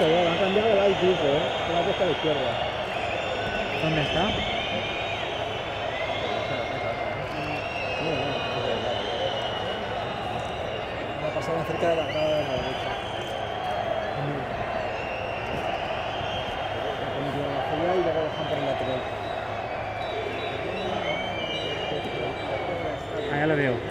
puesto, ya, ha cambiado el lado incluso, ¿eh? La ha puesto a la izquierda. ¿Dónde está? Va a pasar más cerca de la grada de la derecha. La y luego dejan por el lateral. Ah, ya lo veo.